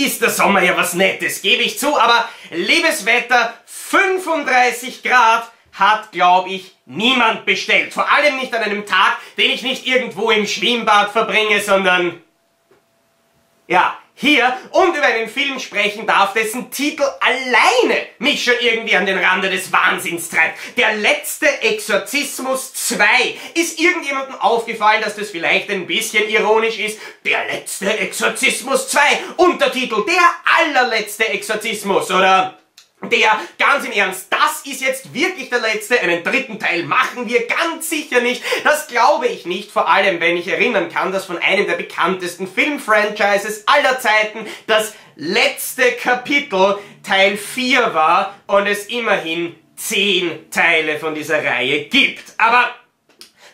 Ist der Sommer ja was Nettes, gebe ich zu, aber liebes Wetter, 35 Grad hat, glaube ich, niemand bestellt. Vor allem nicht an einem Tag, den ich nicht irgendwo im Schwimmbad verbringe, sondern ja, hier und über einen Film sprechen darf, dessen Titel alleine mich schon irgendwie an den Rande des Wahnsinns treibt. Der letzte Exorzismus 2. Ist irgendjemandem aufgefallen, dass das vielleicht ein bisschen ironisch ist? Der letzte Exorzismus 2. Untertitel Der allerletzte Exorzismus oder der, ganz im Ernst, das ist jetzt wirklich der letzte, einen dritten Teil machen wir ganz sicher nicht, das glaube ich nicht, vor allem wenn ich erinnern kann, dass von einem der bekanntesten Filmfranchises aller Zeiten das letzte Kapitel Teil 4 war und es immerhin 10 Teile von dieser Reihe gibt. Aber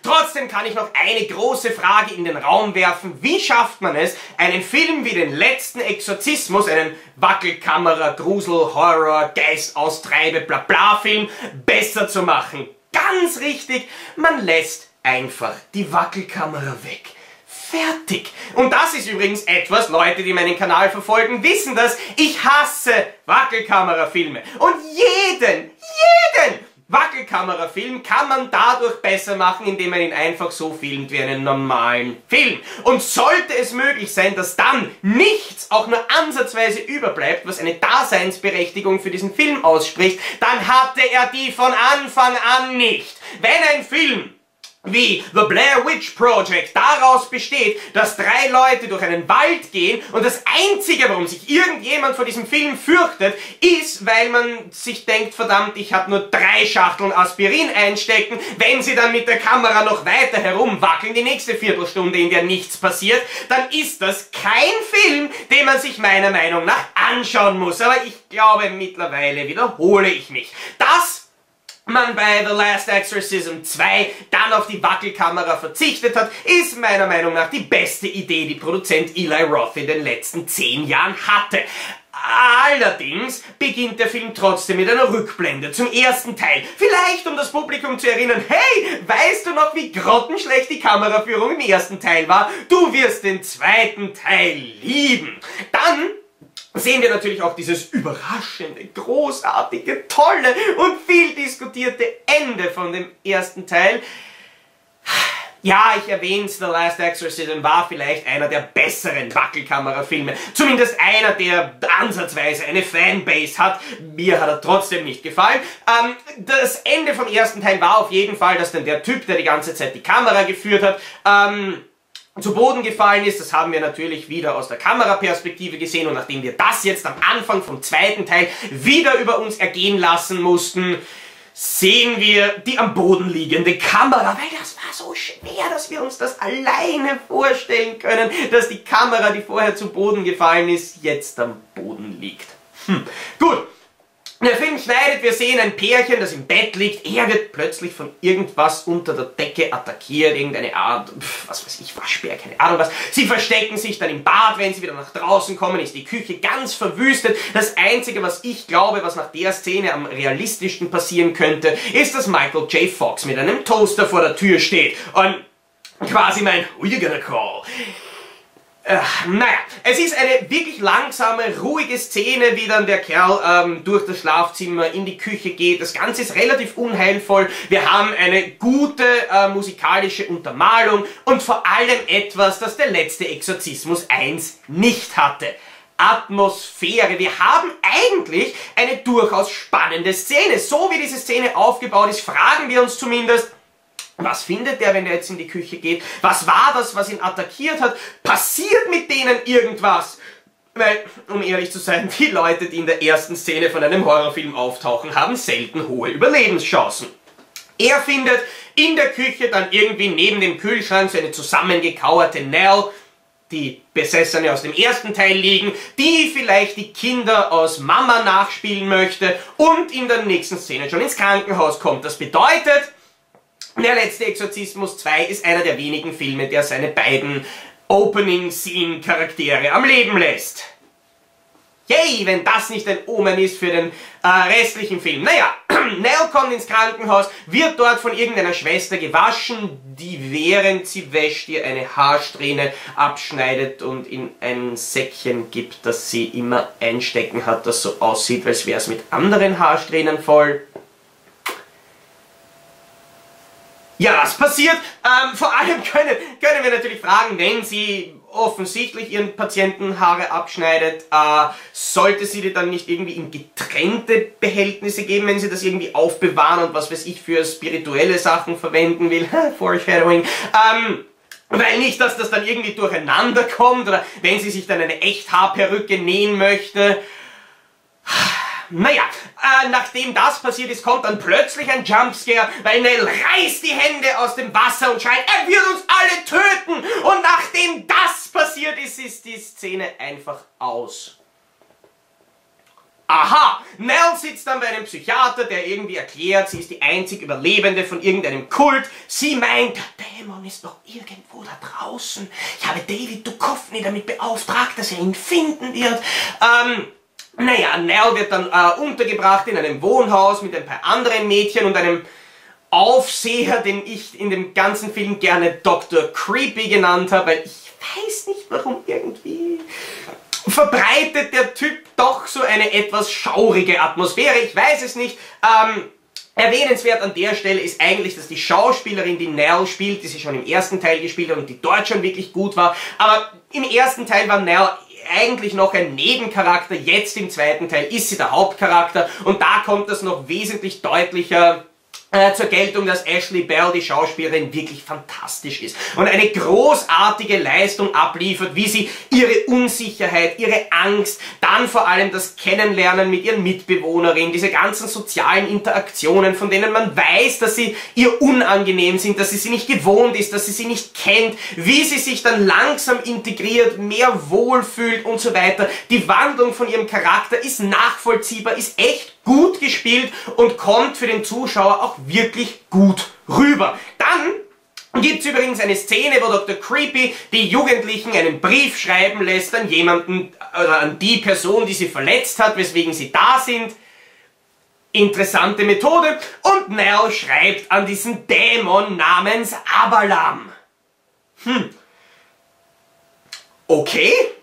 Trotzdem kann ich noch eine große Frage in den Raum werfen. Wie schafft man es, einen Film wie den letzten Exorzismus, einen Wackelkamera, Grusel, Horror, Geist austreibe, bla bla Film, besser zu machen? Ganz richtig, man lässt einfach die Wackelkamera weg. Fertig. Und das ist übrigens etwas, Leute, die meinen Kanal verfolgen, wissen das. Ich hasse Wackelkamerafilme. Und jeden, jeden Wackelkamerafilm kann man dadurch besser machen, indem man ihn einfach so filmt wie einen normalen Film. Und sollte es möglich sein, dass dann nichts auch nur ansatzweise überbleibt, was eine Daseinsberechtigung für diesen Film ausspricht, dann hatte er die von Anfang an nicht. Wenn ein Film wie The Blair Witch Project daraus besteht, dass drei Leute durch einen Wald gehen und das Einzige, warum sich irgendjemand vor diesem Film fürchtet, ist, weil man sich denkt, verdammt, ich habe nur drei Schachteln Aspirin einstecken, wenn sie dann mit der Kamera noch weiter herumwackeln, die nächste Viertelstunde, in der nichts passiert, dann ist das kein Film, den man sich meiner Meinung nach anschauen muss. Aber ich glaube, mittlerweile wiederhole ich mich. Das man bei The Last Exorcism 2 dann auf die Wackelkamera verzichtet hat, ist meiner Meinung nach die beste Idee, die Produzent Eli Roth in den letzten 10 Jahren hatte. Allerdings beginnt der Film trotzdem mit einer Rückblende zum ersten Teil. Vielleicht um das Publikum zu erinnern, hey, weißt du noch, wie grottenschlecht die Kameraführung im ersten Teil war? Du wirst den zweiten Teil lieben. Dann sehen wir natürlich auch dieses überraschende, großartige, tolle und viel diskutierte Ende von dem ersten Teil. Ja, ich erwähne The Last Exorcism war vielleicht einer der besseren Wackelkamerafilme. Zumindest einer, der ansatzweise eine Fanbase hat. Mir hat er trotzdem nicht gefallen. Ähm, das Ende vom ersten Teil war auf jeden Fall, dass dann der Typ, der die ganze Zeit die Kamera geführt hat, ähm, zu Boden gefallen ist. Das haben wir natürlich wieder aus der Kameraperspektive gesehen und nachdem wir das jetzt am Anfang vom zweiten Teil wieder über uns ergehen lassen mussten, sehen wir die am Boden liegende Kamera, weil das war so schwer, dass wir uns das alleine vorstellen können, dass die Kamera, die vorher zu Boden gefallen ist, jetzt am Boden liegt. Hm. Gut, der Film schneidet, wir sehen ein Pärchen, das im Bett liegt. Er wird plötzlich von irgendwas unter der Decke attackiert, irgendeine Art, was weiß ich, Waschbär, keine Ahnung was. Sie verstecken sich dann im Bad, wenn sie wieder nach draußen kommen, ist die Küche ganz verwüstet. Das Einzige, was ich glaube, was nach der Szene am realistischsten passieren könnte, ist, dass Michael J. Fox mit einem Toaster vor der Tür steht und quasi mein you gonna call? Naja, es ist eine wirklich langsame, ruhige Szene, wie dann der Kerl ähm, durch das Schlafzimmer in die Küche geht. Das Ganze ist relativ unheilvoll. Wir haben eine gute äh, musikalische Untermalung und vor allem etwas, das der letzte Exorzismus 1 nicht hatte. Atmosphäre. Wir haben eigentlich eine durchaus spannende Szene. So wie diese Szene aufgebaut ist, fragen wir uns zumindest, was findet er, wenn er jetzt in die Küche geht? Was war das, was ihn attackiert hat? Passiert mit denen irgendwas? Weil, um ehrlich zu sein, die Leute, die in der ersten Szene von einem Horrorfilm auftauchen, haben selten hohe Überlebenschancen. Er findet in der Küche dann irgendwie neben dem Kühlschrank so eine zusammengekauerte Nell, die Besessene aus dem ersten Teil liegen, die vielleicht die Kinder aus Mama nachspielen möchte und in der nächsten Szene schon ins Krankenhaus kommt. Das bedeutet, der letzte Exorzismus 2 ist einer der wenigen Filme, der seine beiden Opening-Scene-Charaktere am Leben lässt. Yay, wenn das nicht ein Omen ist für den äh, restlichen Film. Naja, Nell kommt ins Krankenhaus, wird dort von irgendeiner Schwester gewaschen, die während sie wäscht ihr eine Haarsträhne abschneidet und in ein Säckchen gibt, das sie immer einstecken hat, das so aussieht, als wäre es mit anderen Haarsträhnen voll. Ja, was passiert? Ähm, vor allem können, können wir natürlich fragen, wenn sie offensichtlich ihren Patienten Haare abschneidet, äh, sollte sie die dann nicht irgendwie in getrennte Behältnisse geben, wenn sie das irgendwie aufbewahren und was weiß ich für spirituelle Sachen verwenden will? Foreshadowing. Ähm, weil nicht, dass das dann irgendwie durcheinander kommt oder wenn sie sich dann eine Echthaarperücke nähen möchte. Naja, äh, nachdem das passiert ist, kommt dann plötzlich ein Jumpscare, weil Nell reißt die Hände aus dem Wasser und schreit, er wird uns alle töten! Und nachdem das passiert ist, ist die Szene einfach aus. Aha, Nell sitzt dann bei einem Psychiater, der irgendwie erklärt, sie ist die einzig Überlebende von irgendeinem Kult. Sie meint, der Dämon ist noch irgendwo da draußen. Ich habe David Duchovny damit beauftragt, dass er ihn finden wird. Ähm, naja, Nell wird dann äh, untergebracht in einem Wohnhaus mit ein paar anderen Mädchen und einem Aufseher, den ich in dem ganzen Film gerne Dr. Creepy genannt habe, weil ich weiß nicht warum irgendwie verbreitet der Typ doch so eine etwas schaurige Atmosphäre. Ich weiß es nicht. Ähm, Erwähnenswert an der Stelle ist eigentlich, dass die Schauspielerin, die Nell spielt, die sie schon im ersten Teil gespielt hat und die dort schon wirklich gut war, aber im ersten Teil war Nell eigentlich noch ein Nebencharakter, jetzt im zweiten Teil ist sie der Hauptcharakter. Und da kommt das noch wesentlich deutlicher äh, zur Geltung, dass Ashley Bell, die Schauspielerin, wirklich fantastisch ist und eine großartige Leistung abliefert, wie sie ihre Unsicherheit, ihre Angst, dann vor allem das Kennenlernen mit ihren Mitbewohnerinnen, diese ganzen sozialen Interaktionen, von denen man weiß, dass sie ihr unangenehm sind, dass sie sie nicht gewohnt ist, dass sie sie nicht kennt, wie sie sich dann langsam integriert, mehr wohlfühlt und so weiter. Die Wandlung von ihrem Charakter ist nachvollziehbar, ist echt gut gespielt und kommt für den Zuschauer auch wirklich gut rüber. Dann gibt es übrigens eine Szene, wo Dr. Creepy die Jugendlichen einen Brief schreiben lässt an jemanden oder an die Person, die sie verletzt hat, weswegen sie da sind. Interessante Methode. Und Nell schreibt an diesen Dämon namens Abalam. Hm. Okay.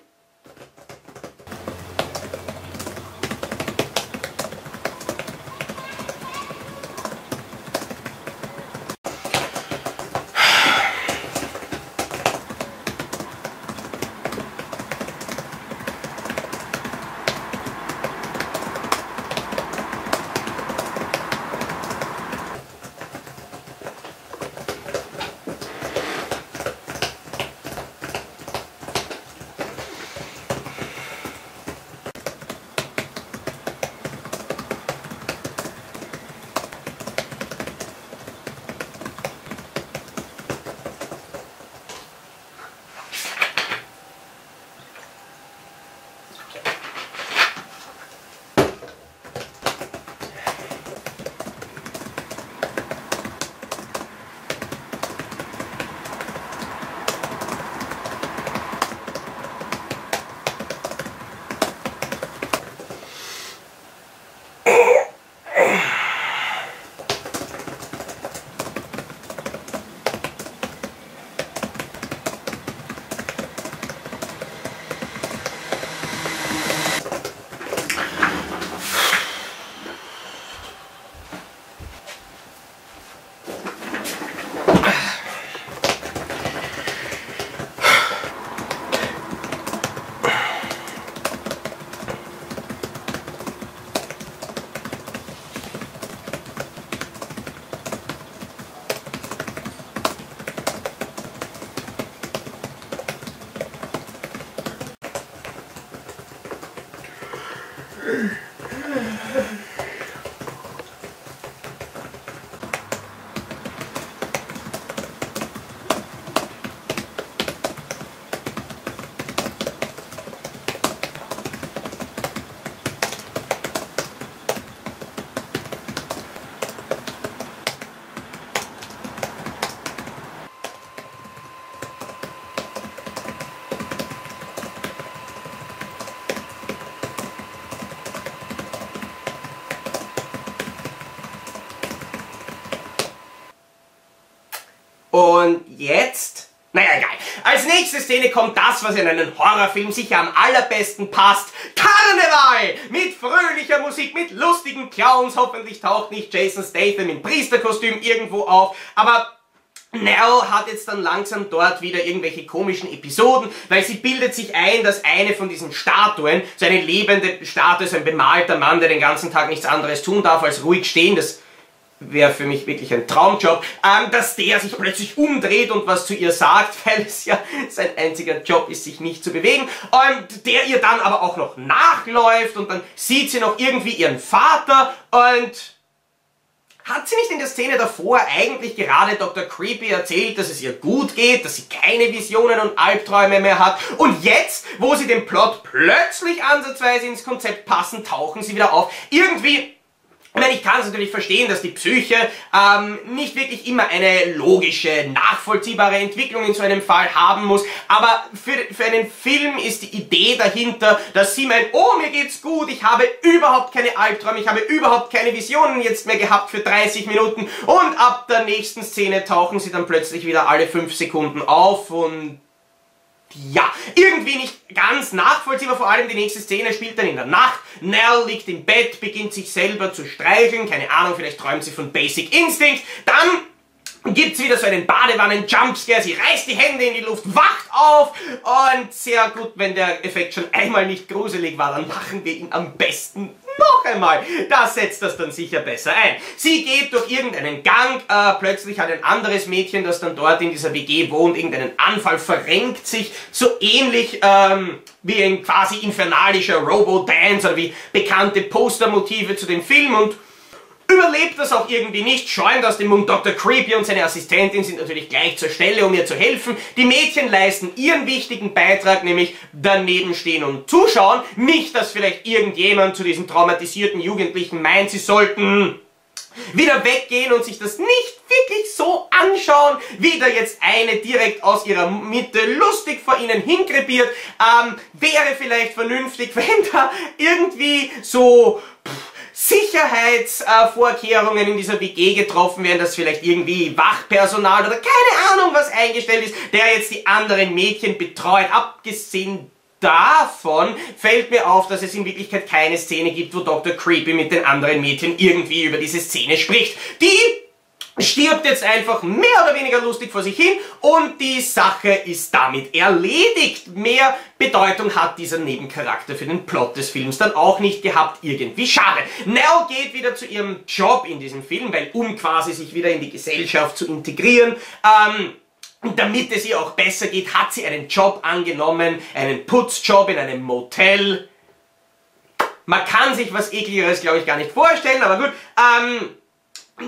Und jetzt naja, egal. Als nächste Szene kommt das, was in einen Horrorfilm sicher am allerbesten passt. Karneval! Mit fröhlicher Musik, mit lustigen Clowns. Hoffentlich taucht nicht Jason Statham in Priesterkostüm irgendwo auf. Aber Nell hat jetzt dann langsam dort wieder irgendwelche komischen Episoden, weil sie bildet sich ein, dass eine von diesen Statuen, so eine lebende Statue, so ein bemalter Mann, der den ganzen Tag nichts anderes tun darf, als ruhig stehen, das wäre für mich wirklich ein Traumjob, ähm, dass der sich plötzlich umdreht und was zu ihr sagt, weil es ja sein einziger Job ist, sich nicht zu bewegen, und der ihr dann aber auch noch nachläuft und dann sieht sie noch irgendwie ihren Vater und hat sie nicht in der Szene davor eigentlich gerade Dr. Creepy erzählt, dass es ihr gut geht, dass sie keine Visionen und Albträume mehr hat? Und jetzt, wo sie den Plot plötzlich ansatzweise ins Konzept passen, tauchen sie wieder auf. Irgendwie ich meine, ich kann es natürlich verstehen, dass die Psyche ähm, nicht wirklich immer eine logische, nachvollziehbare Entwicklung in so einem Fall haben muss, aber für, für einen Film ist die Idee dahinter, dass sie meint, oh, mir geht's gut, ich habe überhaupt keine Albträume, ich habe überhaupt keine Visionen jetzt mehr gehabt für 30 Minuten. Und ab der nächsten Szene tauchen sie dann plötzlich wieder alle 5 Sekunden auf und ja, irgendwie nicht ganz nachvollziehbar, vor allem die nächste Szene spielt dann in der Nacht. Nell liegt im Bett, beginnt sich selber zu streicheln, keine Ahnung, vielleicht träumt sie von Basic Instinct. Dann gibt's wieder so einen Badewannen-Jumpscare, sie reißt die Hände in die Luft, wacht auf und sehr gut, wenn der Effekt schon einmal nicht gruselig war, dann machen wir ihn am besten noch einmal. Das setzt das dann sicher besser ein. Sie geht durch irgendeinen Gang, äh, plötzlich hat ein anderes Mädchen, das dann dort in dieser WG wohnt, irgendeinen Anfall, verrenkt sich, so ähnlich ähm, wie ein quasi infernalischer Robo-Dance oder wie bekannte Postermotive zu dem Film und überlebt das auch irgendwie nicht, schäumt aus dem Mund. Dr. Creepy und seine Assistentin sind natürlich gleich zur Stelle, um ihr zu helfen. Die Mädchen leisten ihren wichtigen Beitrag, nämlich daneben stehen und zuschauen. Nicht, dass vielleicht irgendjemand zu diesen traumatisierten Jugendlichen meint, sie sollten wieder weggehen und sich das nicht wirklich so anschauen, wie da jetzt eine direkt aus ihrer Mitte lustig vor ihnen hinkrepiert, ähm, wäre vielleicht vernünftig, wenn da irgendwie so pff, Sicherheitsvorkehrungen in dieser WG getroffen werden, dass vielleicht irgendwie Wachpersonal oder keine Ahnung was eingestellt ist, der jetzt die anderen Mädchen betreut. Abgesehen davon fällt mir auf, dass es in Wirklichkeit keine Szene gibt, wo Dr. Creepy mit den anderen Mädchen irgendwie über diese Szene spricht. Die stirbt jetzt einfach mehr oder weniger lustig vor sich hin und die Sache ist damit erledigt. Mehr Bedeutung hat dieser Nebencharakter für den Plot des Films dann auch nicht gehabt. Irgendwie schade. Nell geht wieder zu ihrem Job in diesem Film, weil um quasi sich wieder in die Gesellschaft zu integrieren, ähm, damit es ihr auch besser geht, hat sie einen Job angenommen, einen Putzjob in einem Motel. Man kann sich was ekligeres, glaube ich, gar nicht vorstellen, aber gut. Ähm,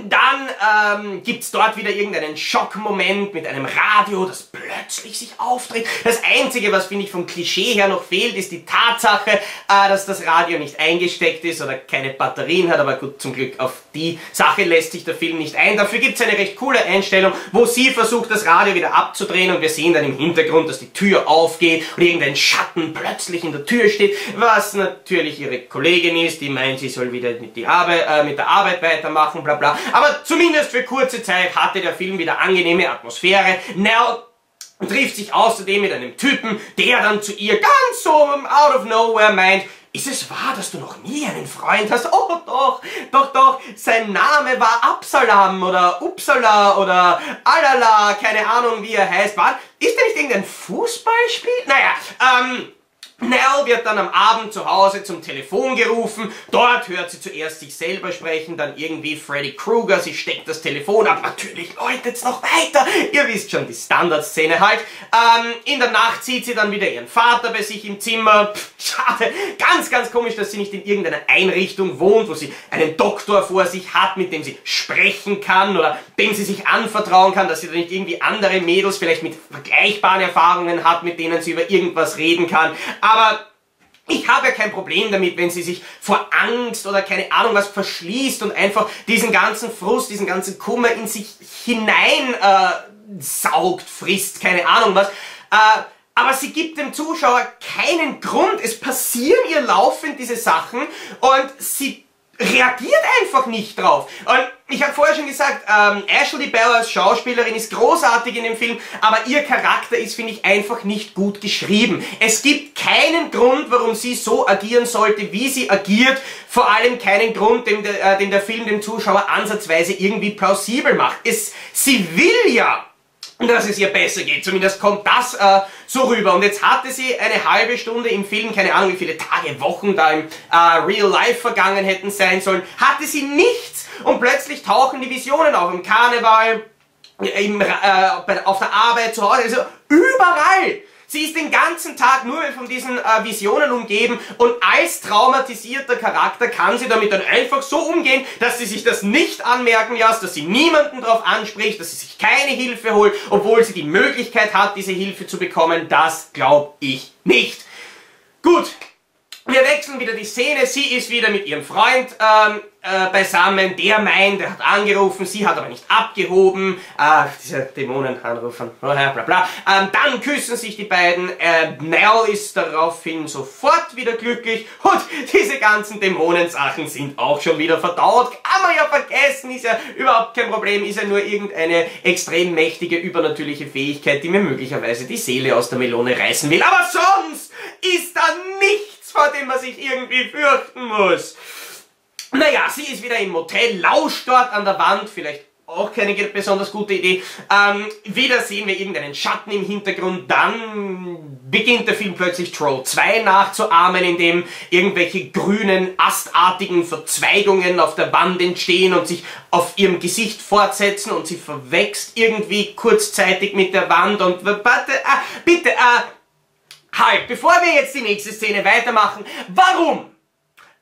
dann ähm, gibt dort wieder irgendeinen Schockmoment mit einem Radio, das plötzlich sich aufdreht. Das Einzige, was finde ich vom Klischee her noch fehlt, ist die Tatsache, äh, dass das Radio nicht eingesteckt ist oder keine Batterien hat, aber gut, zum Glück auf die Sache lässt sich der Film nicht ein. Dafür gibt es eine recht coole Einstellung, wo sie versucht, das Radio wieder abzudrehen und wir sehen dann im Hintergrund, dass die Tür aufgeht und irgendein Schatten plötzlich in der Tür steht, was natürlich ihre Kollegin ist, die meint, sie soll wieder mit, Arbeit, äh, mit der Arbeit weitermachen, bla bla. Aber zumindest für kurze Zeit hatte der Film wieder angenehme Atmosphäre. Nell trifft sich außerdem mit einem Typen, der dann zu ihr ganz so out of nowhere meint, ist es wahr, dass du noch nie einen Freund hast? Oh doch, doch, doch, sein Name war Absalam oder Upsala oder Alala, keine Ahnung wie er heißt. War, ist er nicht irgendein Fußballspiel? Naja, ähm, Nell wird dann am Abend zu Hause zum Telefon gerufen. Dort hört sie zuerst sich selber sprechen, dann irgendwie Freddy Krueger. Sie steckt das Telefon ab. Natürlich läutet's noch weiter. Ihr wisst schon, die Standardszene halt. Ähm, in der Nacht sieht sie dann wieder ihren Vater bei sich im Zimmer. Pff, schade. Ganz, ganz komisch, dass sie nicht in irgendeiner Einrichtung wohnt, wo sie einen Doktor vor sich hat, mit dem sie sprechen kann oder dem sie sich anvertrauen kann, dass sie da nicht irgendwie andere Mädels vielleicht mit vergleichbaren Erfahrungen hat, mit denen sie über irgendwas reden kann. Aber ich habe ja kein Problem damit, wenn sie sich vor Angst oder keine Ahnung was verschließt und einfach diesen ganzen Frust, diesen ganzen Kummer in sich hinein äh, saugt, frisst, keine Ahnung was. Äh, aber sie gibt dem Zuschauer keinen Grund. Es passieren ihr laufend diese Sachen und sie reagiert einfach nicht drauf. Und ich habe vorher schon gesagt, ähm, Ashley Bell als Schauspielerin ist großartig in dem Film, aber ihr Charakter ist, finde ich, einfach nicht gut geschrieben. Es gibt keinen Grund, warum sie so agieren sollte, wie sie agiert. Vor allem keinen Grund, den, äh, den der Film dem Zuschauer ansatzweise irgendwie plausibel macht. Es, sie will ja dass es ihr besser geht. Zumindest kommt das äh, so rüber. Und jetzt hatte sie eine halbe Stunde im Film, keine Ahnung wie viele Tage, Wochen da im äh, Real Life vergangen hätten sein sollen, hatte sie nichts und plötzlich tauchen die Visionen auf im Karneval, im, äh, auf der Arbeit, zu Hause, also überall. Sie ist den ganzen Tag nur von diesen äh, Visionen umgeben und als traumatisierter Charakter kann sie damit dann einfach so umgehen, dass sie sich das nicht anmerken lässt, dass sie niemanden darauf anspricht, dass sie sich keine Hilfe holt, obwohl sie die Möglichkeit hat, diese Hilfe zu bekommen. Das glaube ich nicht. Gut, wir wechseln wieder die Szene. Sie ist wieder mit ihrem Freund ähm, äh, beisammen. Der meint, er hat angerufen, sie hat aber nicht abgehoben. Äh, dieser Dämonenanruf von bla bla bla. Ähm, dann küssen sich die beiden. Äh, Nell ist daraufhin sofort wieder glücklich. Und diese ganzen Dämonensachen sind auch schon wieder verdaut. Kann man ja vergessen, ist ja überhaupt kein Problem. Ist ja nur irgendeine extrem mächtige, übernatürliche Fähigkeit, die mir möglicherweise die Seele aus der Melone reißen will. Aber sonst ist da nichts vor dem man sich irgendwie fürchten muss. Naja, sie ist wieder im Motel, lauscht dort an der Wand, vielleicht auch keine besonders gute Idee. Ähm, wieder sehen wir irgendeinen Schatten im Hintergrund, dann beginnt der Film plötzlich Troll 2 nachzuahmen, in dem irgendwelche grünen, astartigen Verzweigungen auf der Wand entstehen und sich auf ihrem Gesicht fortsetzen und sie verwächst irgendwie kurzzeitig mit der Wand und warte, ah, bitte, äh, Halt, bevor wir jetzt die nächste Szene weitermachen, warum?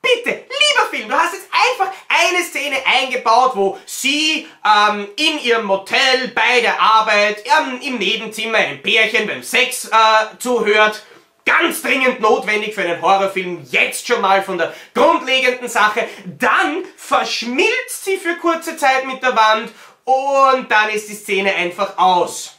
Bitte, lieber Film, du hast jetzt einfach eine Szene eingebaut, wo sie ähm, in ihrem Motel bei der Arbeit ähm, im Nebenzimmer einem Pärchen beim Sex äh, zuhört. Ganz dringend notwendig für einen Horrorfilm, jetzt schon mal von der grundlegenden Sache. Dann verschmilzt sie für kurze Zeit mit der Wand und dann ist die Szene einfach aus.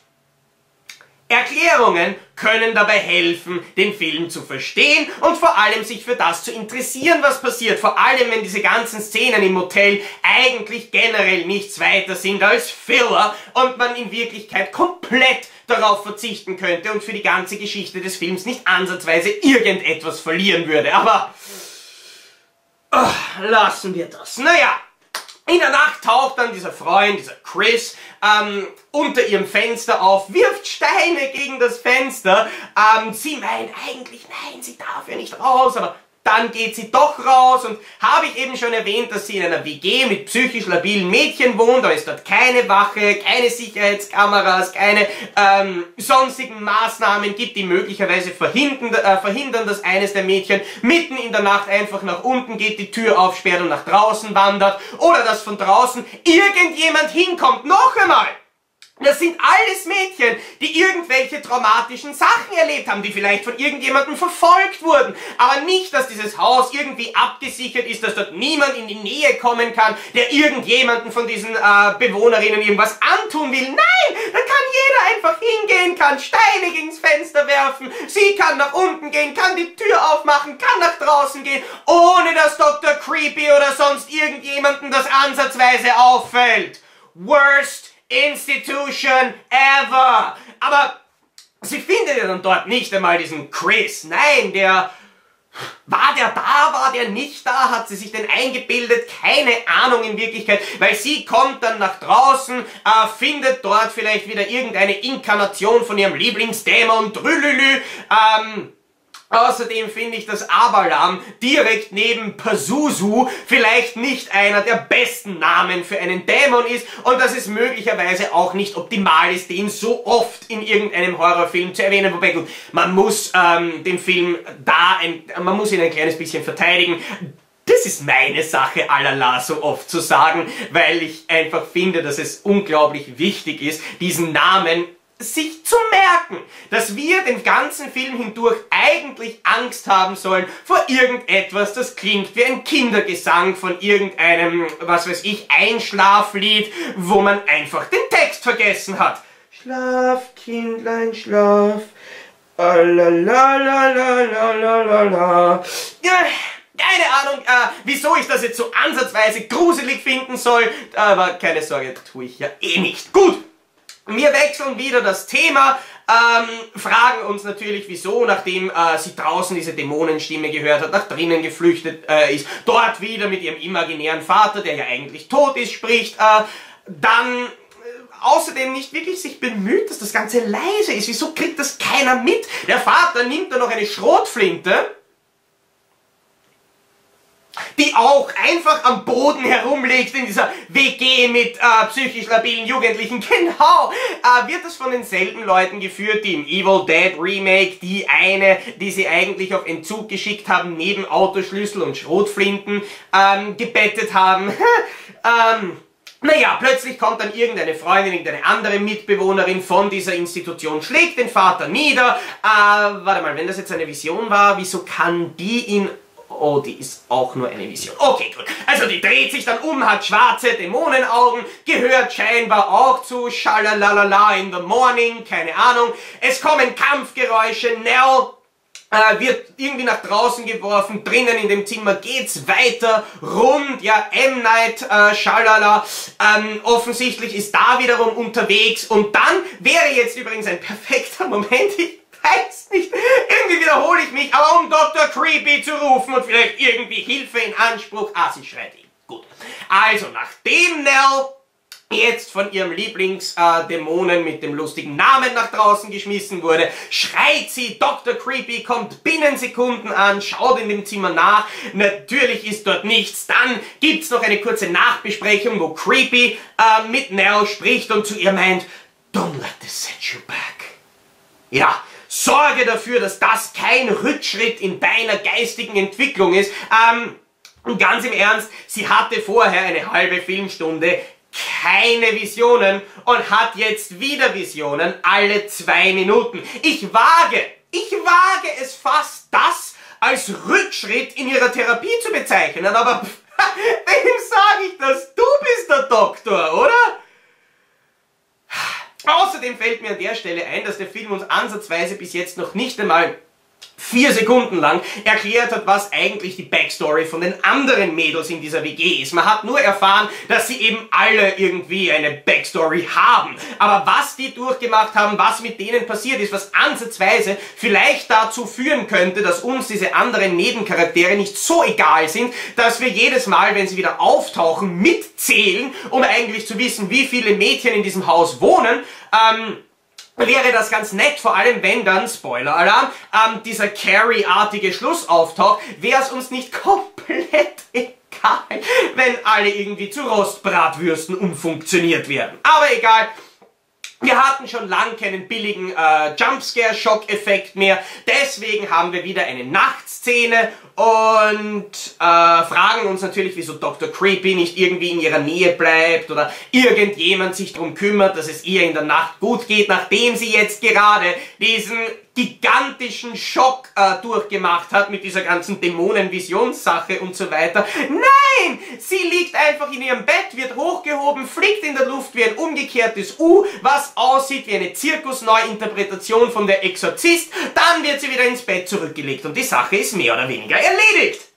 Erklärungen können dabei helfen, den Film zu verstehen und vor allem sich für das zu interessieren, was passiert. Vor allem, wenn diese ganzen Szenen im Hotel eigentlich generell nichts weiter sind als Filler und man in Wirklichkeit komplett darauf verzichten könnte und für die ganze Geschichte des Films nicht ansatzweise irgendetwas verlieren würde. Aber oh, lassen wir das. Naja, in der Nacht taucht dann dieser Freund, dieser Chris, ähm, unter ihrem Fenster auf, wirft Steine gegen das Fenster. Ähm, sie meint eigentlich, nein, sie darf ja nicht raus, aber dann geht sie doch raus und habe ich eben schon erwähnt, dass sie in einer WG mit psychisch labilen Mädchen wohnt, da ist dort keine Wache, keine Sicherheitskameras, keine ähm, sonstigen Maßnahmen gibt, die möglicherweise verhindern, äh, verhindern, dass eines der Mädchen mitten in der Nacht einfach nach unten geht, die Tür aufsperrt und nach draußen wandert oder dass von draußen irgendjemand hinkommt. Noch einmal! Das sind alles Mädchen, die irgendwelche traumatischen Sachen erlebt haben, die vielleicht von irgendjemandem verfolgt wurden. Aber nicht, dass dieses Haus irgendwie abgesichert ist, dass dort niemand in die Nähe kommen kann, der irgendjemanden von diesen äh, Bewohnerinnen irgendwas antun will. Nein, da kann jeder einfach hingehen, kann Steine gegens Fenster werfen, sie kann nach unten gehen, kann die Tür aufmachen, kann nach draußen gehen, ohne dass Dr. Creepy oder sonst irgendjemanden das ansatzweise auffällt. Worst Institution ever. Aber sie findet ja dann dort nicht einmal diesen Chris. Nein, der... War der da, war der nicht da, hat sie sich denn eingebildet? Keine Ahnung in Wirklichkeit, weil sie kommt dann nach draußen, äh, findet dort vielleicht wieder irgendeine Inkarnation von ihrem Lieblingsdämon Drülülü, ähm, Außerdem finde ich, dass Abalam direkt neben Pazuzu vielleicht nicht einer der besten Namen für einen Dämon ist und dass es möglicherweise auch nicht optimal ist, den so oft in irgendeinem Horrorfilm zu erwähnen. Wobei gut, man muss ähm, den Film da, ein, man muss ihn ein kleines bisschen verteidigen. Das ist meine Sache, allerla so oft zu sagen, weil ich einfach finde, dass es unglaublich wichtig ist, diesen Namen sich zu merken, dass wir den ganzen Film hindurch eigentlich Angst haben sollen vor irgendetwas, das klingt wie ein Kindergesang von irgendeinem, was weiß ich, Einschlaflied, wo man einfach den Text vergessen hat. Schlaf, Kindlein, schlaf. Alalalalalalalala. Ja, Keine Ahnung, äh, wieso ich das jetzt so ansatzweise gruselig finden soll, aber keine Sorge, tue ich ja eh nicht. Gut, wir wechseln wieder das Thema, ähm, fragen uns natürlich, wieso, nachdem äh, sie draußen diese Dämonenstimme gehört hat, nach drinnen geflüchtet äh, ist, dort wieder mit ihrem imaginären Vater, der ja eigentlich tot ist, spricht, äh, dann äh, außerdem nicht wirklich sich bemüht, dass das Ganze leise ist. Wieso kriegt das keiner mit? Der Vater nimmt da noch eine Schrotflinte die auch einfach am Boden herumliegt in dieser WG mit äh, psychisch labilen Jugendlichen. Genau, äh, wird das von denselben Leuten geführt, die im Evil Dead Remake die eine, die sie eigentlich auf Entzug geschickt haben, neben Autoschlüssel und Schrotflinten ähm, gebettet haben. ähm, naja, plötzlich kommt dann irgendeine Freundin, irgendeine andere Mitbewohnerin von dieser Institution, schlägt den Vater nieder. Äh, warte mal, wenn das jetzt eine Vision war, wieso kann die ihn Oh, die ist auch nur eine Vision. Okay, gut. Also die dreht sich dann um, hat schwarze Dämonenaugen, gehört scheinbar auch zu Schalalalala in the Morning, keine Ahnung. Es kommen Kampfgeräusche, Nell äh, wird irgendwie nach draußen geworfen, drinnen in dem Zimmer geht's weiter, rund, ja, M. Night, äh, Schalala, ähm, offensichtlich ist da wiederum unterwegs und dann wäre jetzt übrigens ein perfekter Moment, weiß nicht. Irgendwie wiederhole ich mich, aber um Dr. Creepy zu rufen und vielleicht irgendwie Hilfe in Anspruch. Ah, sie schreit ihn. Gut. Also, nachdem Nell jetzt von ihrem Lieblingsdämonen äh, mit dem lustigen Namen nach draußen geschmissen wurde, schreit sie, Dr. Creepy kommt binnen Sekunden an, schaut in dem Zimmer nach, natürlich ist dort nichts, dann gibt's noch eine kurze Nachbesprechung, wo Creepy äh, mit Nell spricht und zu ihr meint, Don't let this set you back. Ja, Sorge dafür, dass das kein Rückschritt in deiner geistigen Entwicklung ist. Ähm, und ganz im Ernst, sie hatte vorher eine halbe Filmstunde keine Visionen und hat jetzt wieder Visionen alle zwei Minuten. Ich wage, ich wage es fast, das als Rückschritt in ihrer Therapie zu bezeichnen, aber wem sage ich das? Du bist der Doktor, oder? Außerdem fällt mir an der Stelle ein, dass der Film uns ansatzweise bis jetzt noch nicht einmal vier Sekunden lang erklärt hat, was eigentlich die Backstory von den anderen Mädels in dieser WG ist. Man hat nur erfahren, dass sie eben alle irgendwie eine Backstory haben. Aber was die durchgemacht haben, was mit denen passiert ist, was ansatzweise vielleicht dazu führen könnte, dass uns diese anderen Nebencharaktere nicht so egal sind, dass wir jedes Mal, wenn sie wieder auftauchen, mitzählen, um eigentlich zu wissen, wie viele Mädchen in diesem Haus wohnen. Ähm, wäre das ganz nett, vor allem wenn dann, Spoiler-Alarm, ähm, dieser Carrie-artige Schluss auftaucht, wäre es uns nicht komplett egal, wenn alle irgendwie zu Rostbratwürsten umfunktioniert werden. Aber egal, wir hatten schon lang keinen billigen äh, Jumpscare-Schock-Effekt mehr, deswegen haben wir wieder eine Nachtszene und äh, fragen uns natürlich, wieso Dr. Creepy nicht irgendwie in ihrer Nähe bleibt oder irgendjemand sich darum kümmert, dass es ihr in der Nacht gut geht, nachdem sie jetzt gerade diesen gigantischen Schock äh, durchgemacht hat mit dieser ganzen Dämonenvisionssache und so weiter. Nein! Sie liegt einfach in ihrem Bett, wird hochgehoben, fliegt in der Luft wie ein umgekehrtes U, was aussieht wie eine Zirkusneuinterpretation von der Exorzist, dann wird sie wieder ins Bett zurückgelegt und die Sache ist mehr oder weniger erledigt.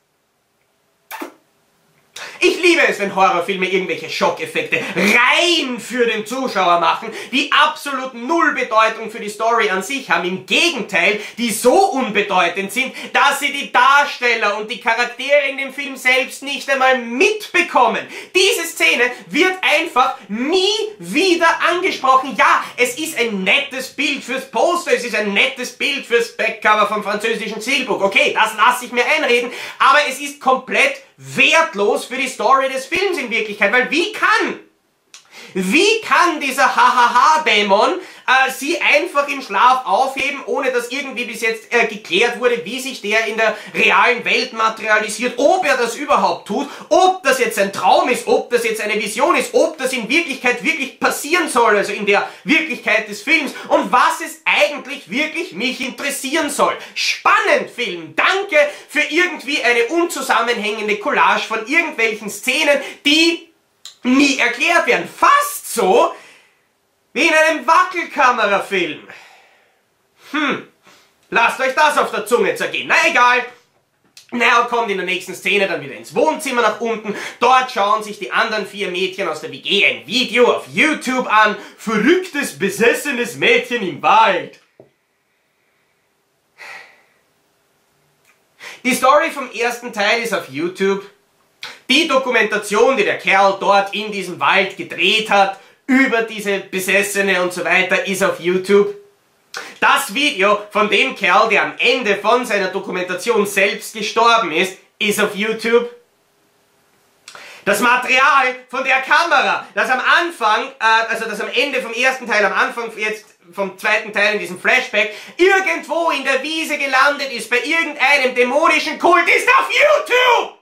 Ich liebe es, wenn Horrorfilme irgendwelche Schockeffekte rein für den Zuschauer machen, die absolut null Bedeutung für die Story an sich haben. Im Gegenteil, die so unbedeutend sind, dass sie die Darsteller und die Charaktere in dem Film selbst nicht einmal mitbekommen. Diese Szene wird einfach nie wieder angesprochen. Ja, es ist ein nettes Bild fürs Poster, es ist ein nettes Bild fürs Backcover vom französischen Zielbuch. Okay, das lasse ich mir einreden, aber es ist komplett wertlos für die Story des Films in Wirklichkeit, weil wie kann, wie kann dieser Hahaha-Dämon äh, sie einfach im Schlaf aufheben, ohne dass irgendwie bis jetzt äh, geklärt wurde, wie sich der in der realen Welt materialisiert, ob er das überhaupt tut, ob das jetzt ein Traum ist, ob das jetzt eine Vision ist, ob das in Wirklichkeit wirklich passieren soll, also in der Wirklichkeit des Films und was es eigentlich wirklich mich interessieren soll. Spannend Film, danke für irgendwie eine unzusammenhängende Collage von irgendwelchen Szenen, die nie erklärt werden. Fast so, wie in einem Wackelkamerafilm. Hm, lasst euch das auf der Zunge zergehen. Na egal. Nell kommt in der nächsten Szene dann wieder ins Wohnzimmer nach unten. Dort schauen sich die anderen vier Mädchen aus der WG ein Video auf YouTube an. Verrücktes, besessenes Mädchen im Wald. Die Story vom ersten Teil ist auf YouTube. Die Dokumentation, die der Kerl dort in diesem Wald gedreht hat, über diese Besessene und so weiter, ist auf YouTube. Das Video von dem Kerl, der am Ende von seiner Dokumentation selbst gestorben ist, ist auf YouTube. Das Material von der Kamera, das am Anfang, äh, also das am Ende vom ersten Teil, am Anfang jetzt vom zweiten Teil in diesem Flashback, irgendwo in der Wiese gelandet ist, bei irgendeinem dämonischen Kult, ist auf YouTube!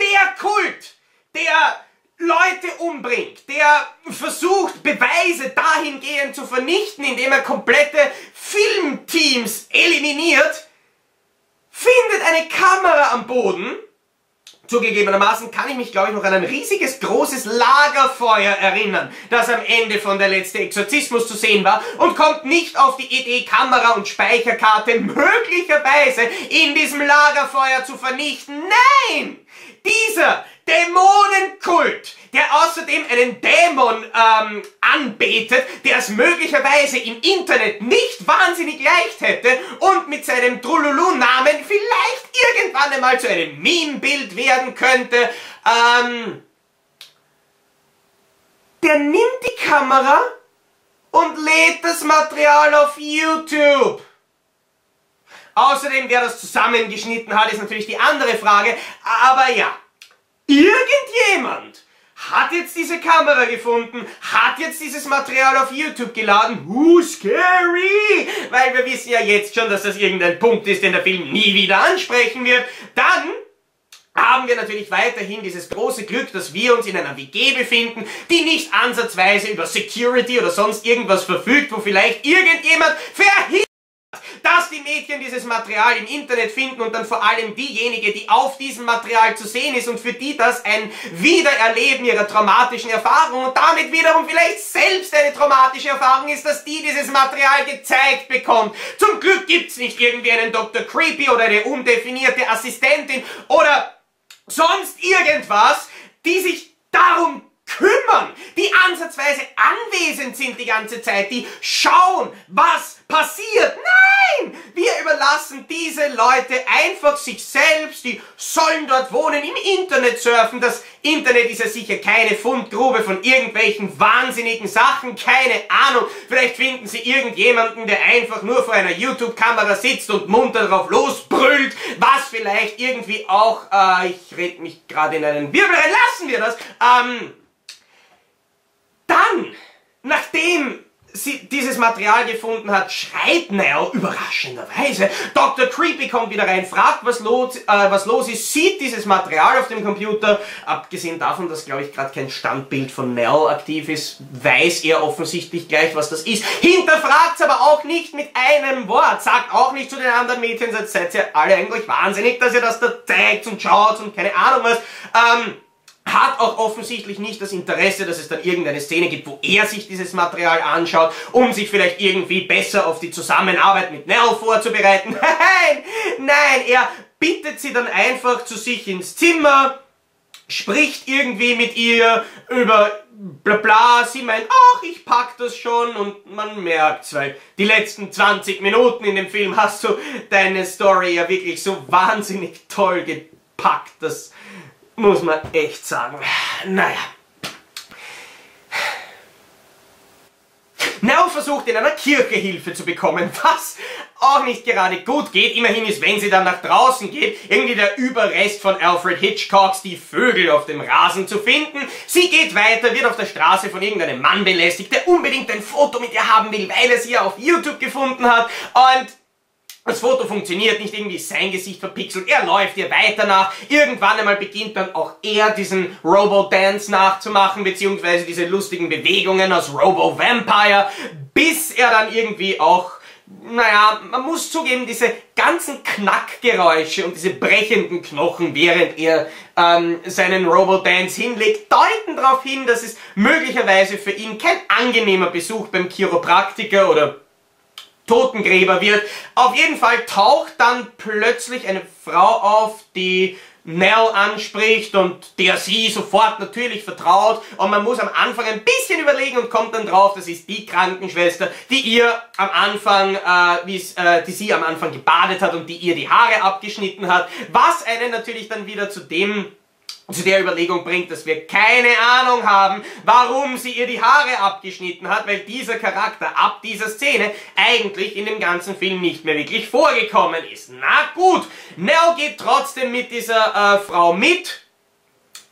Der Kult, der Leute umbringt, der versucht, Beweise dahingehend zu vernichten, indem er komplette Filmteams eliminiert, findet eine Kamera am Boden. Zugegebenermaßen kann ich mich, glaube ich, noch an ein riesiges, großes Lagerfeuer erinnern, das am Ende von der letzte Exorzismus zu sehen war und kommt nicht auf die Idee, Kamera und Speicherkarte möglicherweise in diesem Lagerfeuer zu vernichten. Nein! Dieser Dämonenkult, der außerdem einen Dämon ähm, anbetet, der es möglicherweise im Internet nicht wahnsinnig leicht hätte und mit seinem Trululu-Namen vielleicht irgendwann einmal zu einem Meme-Bild werden könnte, ähm, der nimmt die Kamera und lädt das Material auf YouTube. Außerdem, wer das zusammengeschnitten hat, ist natürlich die andere Frage. Aber ja, irgendjemand hat jetzt diese Kamera gefunden, hat jetzt dieses Material auf YouTube geladen. Who scary! Weil wir wissen ja jetzt schon, dass das irgendein Punkt ist, den der Film nie wieder ansprechen wird. Dann haben wir natürlich weiterhin dieses große Glück, dass wir uns in einer WG befinden, die nicht ansatzweise über Security oder sonst irgendwas verfügt, wo vielleicht irgendjemand verhindert dass die Mädchen dieses Material im Internet finden und dann vor allem diejenige, die auf diesem Material zu sehen ist und für die das ein Wiedererleben ihrer traumatischen Erfahrung und damit wiederum vielleicht selbst eine traumatische Erfahrung ist, dass die dieses Material gezeigt bekommt. Zum Glück gibt's nicht irgendwie einen Dr. Creepy oder eine undefinierte Assistentin oder sonst irgendwas, die sich darum kümmern, die ansatzweise anwesend sind die ganze Zeit, die schauen, was passiert. Nein! Wir überlassen diese Leute einfach sich selbst, die sollen dort wohnen, im Internet surfen. Das Internet ist ja sicher keine Fundgrube von irgendwelchen wahnsinnigen Sachen, keine Ahnung. Vielleicht finden sie irgendjemanden, der einfach nur vor einer YouTube-Kamera sitzt und munter drauf losbrüllt, was vielleicht irgendwie auch, äh, ich red mich gerade in einen Wirbel rein, lassen wir das, ähm, dann, nachdem sie dieses Material gefunden hat, schreit Nell überraschenderweise. Dr. Creepy kommt wieder rein, fragt, was los, äh, was los ist, sieht dieses Material auf dem Computer. Abgesehen davon, dass, glaube ich, gerade kein Standbild von Nell aktiv ist, weiß er offensichtlich gleich, was das ist. Hinterfragt es aber auch nicht mit einem Wort, sagt auch nicht zu den anderen Mädchen, seid ihr alle eigentlich wahnsinnig, dass ihr das da zeigt und schaut und keine Ahnung was. Ähm, hat auch offensichtlich nicht das Interesse, dass es dann irgendeine Szene gibt, wo er sich dieses Material anschaut, um sich vielleicht irgendwie besser auf die Zusammenarbeit mit Nell vorzubereiten. Nein, nein, er bittet sie dann einfach zu sich ins Zimmer, spricht irgendwie mit ihr über bla bla, sie meint, ach, ich pack das schon und man merkt weil die letzten 20 Minuten in dem Film hast du deine Story ja wirklich so wahnsinnig toll gepackt, dass muss man echt sagen. Naja. Nell versucht in einer Kirche Hilfe zu bekommen, was auch nicht gerade gut geht. Immerhin ist, wenn sie dann nach draußen geht, irgendwie der Überrest von Alfred Hitchcocks Die Vögel auf dem Rasen zu finden. Sie geht weiter, wird auf der Straße von irgendeinem Mann belästigt, der unbedingt ein Foto mit ihr haben will, weil er sie auf YouTube gefunden hat. Und das Foto funktioniert nicht, irgendwie sein Gesicht verpixelt, er läuft ihr weiter nach. Irgendwann einmal beginnt dann auch er diesen Robo-Dance nachzumachen, beziehungsweise diese lustigen Bewegungen aus Robo-Vampire, bis er dann irgendwie auch, naja, man muss zugeben, diese ganzen Knackgeräusche und diese brechenden Knochen, während er ähm, seinen Robo-Dance hinlegt, deuten darauf hin, dass es möglicherweise für ihn kein angenehmer Besuch beim Chiropraktiker oder Totengräber wird. Auf jeden Fall taucht dann plötzlich eine Frau auf, die Nell anspricht und der sie sofort natürlich vertraut und man muss am Anfang ein bisschen überlegen und kommt dann drauf, das ist die Krankenschwester, die ihr am Anfang, äh, äh, die sie am Anfang gebadet hat und die ihr die Haare abgeschnitten hat, was einen natürlich dann wieder zu dem zu der Überlegung bringt, dass wir keine Ahnung haben, warum sie ihr die Haare abgeschnitten hat, weil dieser Charakter ab dieser Szene eigentlich in dem ganzen Film nicht mehr wirklich vorgekommen ist. Na gut, Nell geht trotzdem mit dieser äh, Frau mit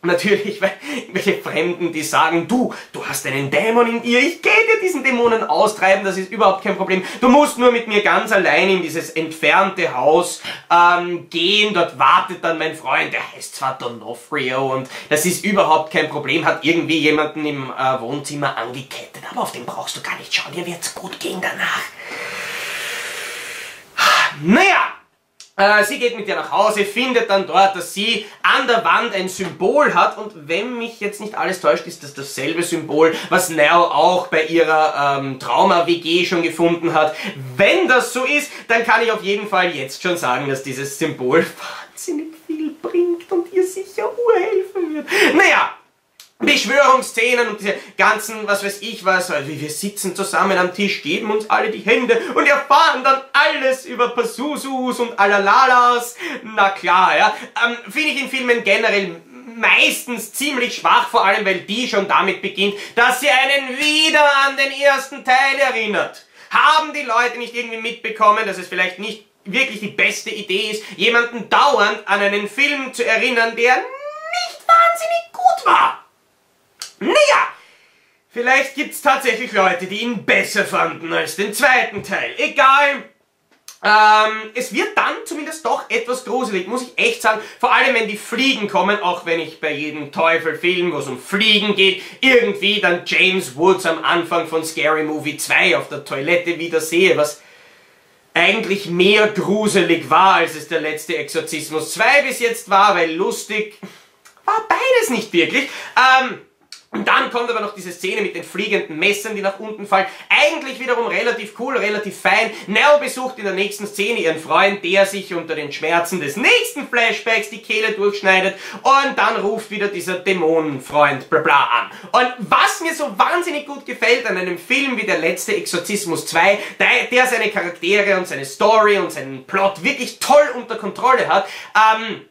Natürlich, weil welche Fremden, die sagen, du, du hast einen Dämon in dir, ich gehe dir diesen Dämonen austreiben, das ist überhaupt kein Problem. Du musst nur mit mir ganz allein in dieses entfernte Haus ähm, gehen, dort wartet dann mein Freund, der heißt zwar Donofrio und das ist überhaupt kein Problem, hat irgendwie jemanden im äh, Wohnzimmer angekettet, aber auf den brauchst du gar nicht schauen, dir wird's gut gehen danach. Naja, sie geht mit ihr nach Hause, findet dann dort, dass sie an der Wand ein Symbol hat und wenn mich jetzt nicht alles täuscht, ist das dasselbe Symbol, was Nell auch bei ihrer ähm, Trauma-WG schon gefunden hat. Wenn das so ist, dann kann ich auf jeden Fall jetzt schon sagen, dass dieses Symbol wahnsinnig viel bringt und ihr sicher urhelfen wird. Naja, Beschwörungsszenen und diese ganzen, was weiß ich was, also wir sitzen zusammen am Tisch, geben uns alle die Hände und erfahren dann alles über Pasusus und Alalalas. Na klar, ja. Ähm, Finde ich in Filmen generell meistens ziemlich schwach, vor allem weil die schon damit beginnt, dass sie einen wieder an den ersten Teil erinnert. Haben die Leute nicht irgendwie mitbekommen, dass es vielleicht nicht wirklich die beste Idee ist, jemanden dauernd an einen Film zu erinnern, der nicht wahnsinnig gut war? Naja, vielleicht gibt es tatsächlich Leute, die ihn besser fanden als den zweiten Teil. Egal. Ähm, es wird dann zumindest doch etwas gruselig, muss ich echt sagen. Vor allem, wenn die Fliegen kommen, auch wenn ich bei jedem Teufel-Film, wo es um Fliegen geht, irgendwie dann James Woods am Anfang von Scary Movie 2 auf der Toilette wieder sehe, was eigentlich mehr gruselig war, als es der letzte Exorzismus 2 bis jetzt war, weil lustig war beides nicht wirklich. Ähm, und dann kommt aber noch diese Szene mit den fliegenden Messern, die nach unten fallen. Eigentlich wiederum relativ cool, relativ fein. Nell besucht in der nächsten Szene ihren Freund, der sich unter den Schmerzen des nächsten Flashbacks die Kehle durchschneidet. Und dann ruft wieder dieser Dämonenfreund bla bla an. Und was mir so wahnsinnig gut gefällt an einem Film wie der letzte Exorzismus 2, der, seine Charaktere und seine Story und seinen Plot wirklich toll unter Kontrolle hat, ähm,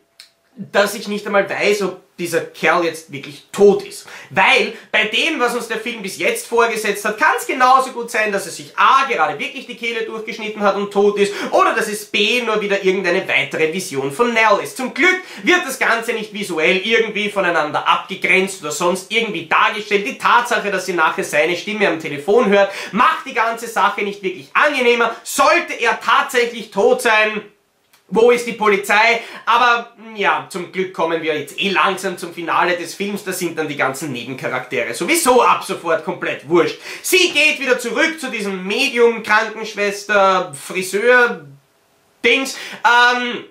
dass ich nicht einmal weiß, ob dieser Kerl jetzt wirklich tot ist. Weil bei dem, was uns der Film bis jetzt vorgesetzt hat, kann es genauso gut sein, dass er sich A gerade wirklich die Kehle durchgeschnitten hat und tot ist, oder dass es B nur wieder irgendeine weitere Vision von Nell ist. Zum Glück wird das Ganze nicht visuell irgendwie voneinander abgegrenzt oder sonst irgendwie dargestellt. Die Tatsache, dass sie nachher seine Stimme am Telefon hört, macht die ganze Sache nicht wirklich angenehmer. Sollte er tatsächlich tot sein, wo ist die Polizei? Aber ja, zum Glück kommen wir jetzt eh langsam zum Finale des Films, da sind dann die ganzen Nebencharaktere sowieso ab sofort komplett wurscht. Sie geht wieder zurück zu diesem Medium, Krankenschwester, Friseur, Dings, ähm,